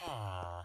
Huh.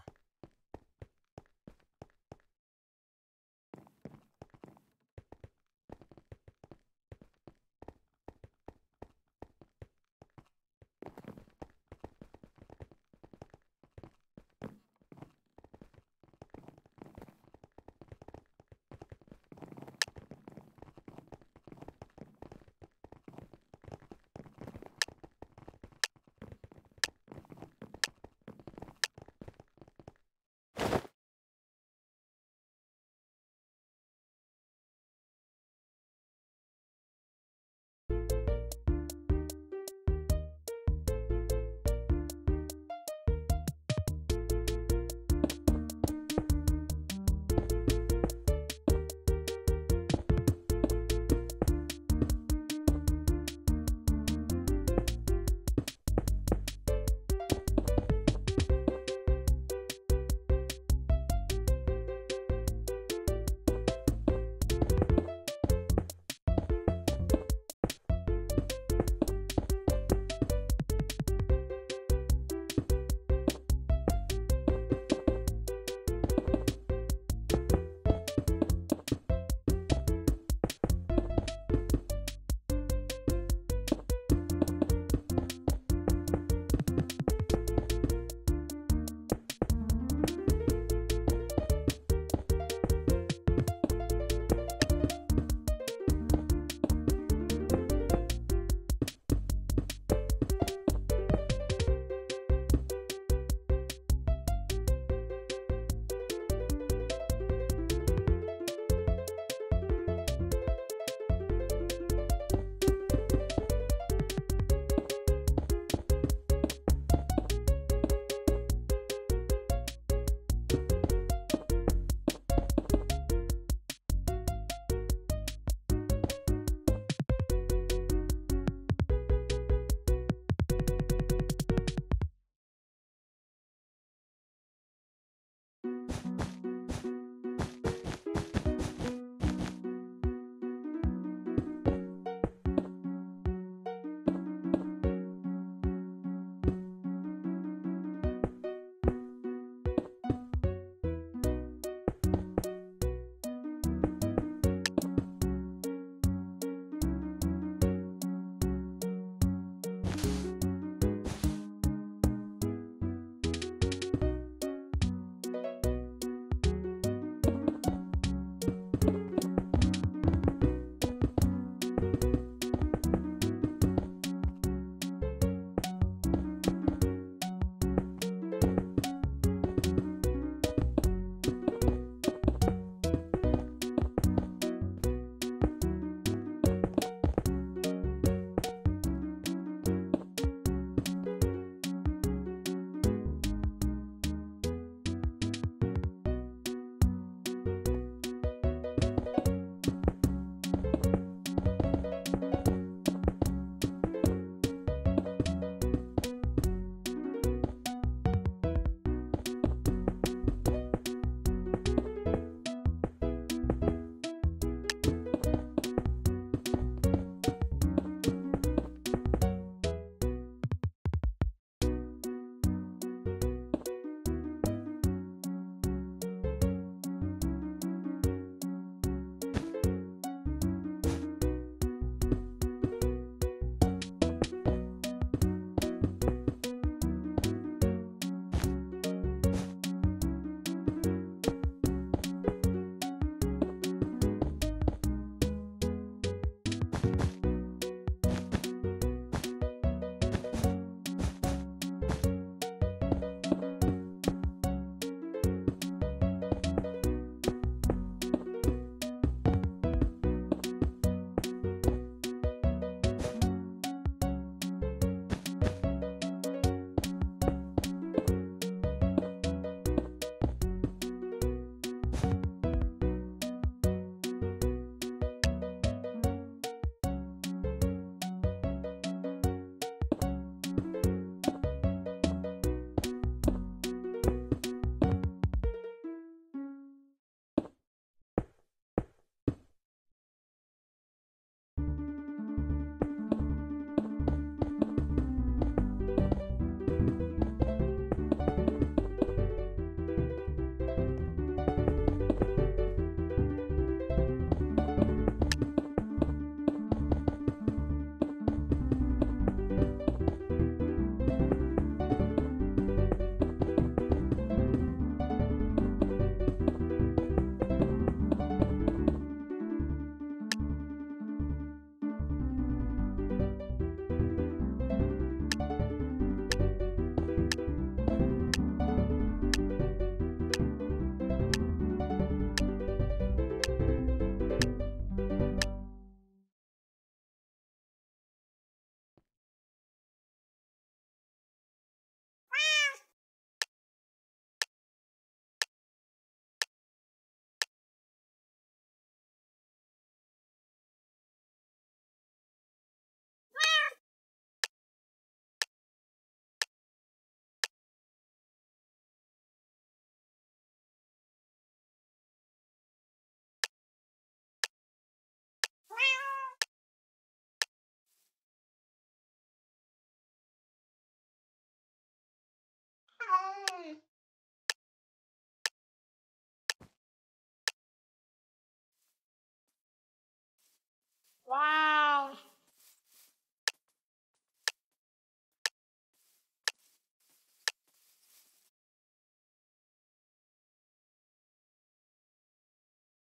Wow.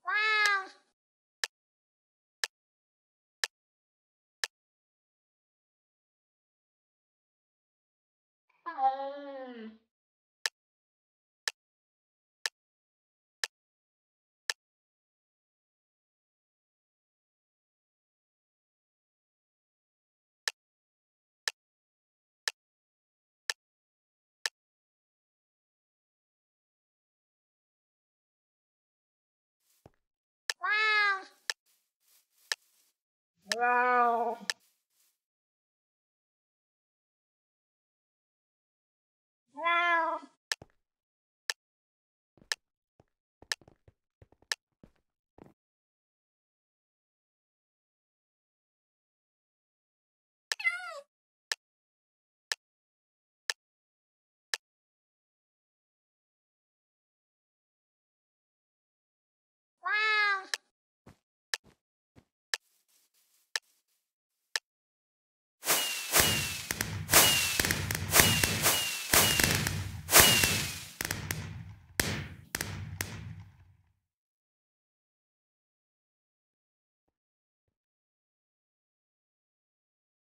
Wow. Um. Wow.